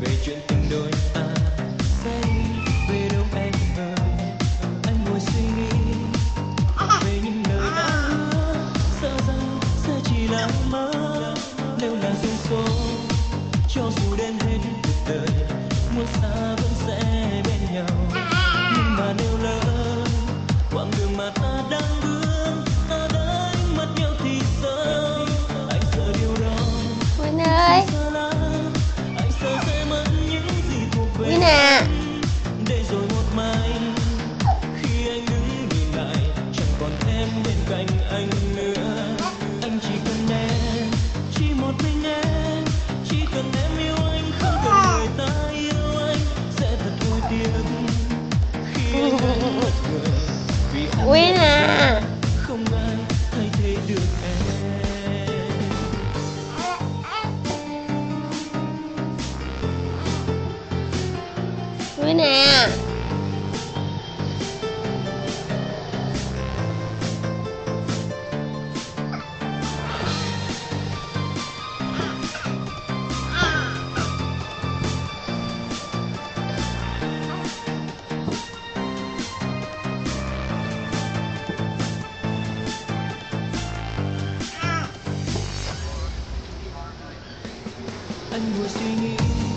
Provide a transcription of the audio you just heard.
về chuyện tình đôi ta về đâu em ơi anh ngồi suy nghĩ về những lời đã hứa. Sợ rằng sẽ chỉ là mơ. Nếu là duyên số, cho dù đến hết cuộc đời muốn xa vẫn sẽ bên nhau. Nhưng mà nếu lỡ quãng đường mà ta đang Quyên à. Không ai thay thế được em. Quyên à أنوى سنين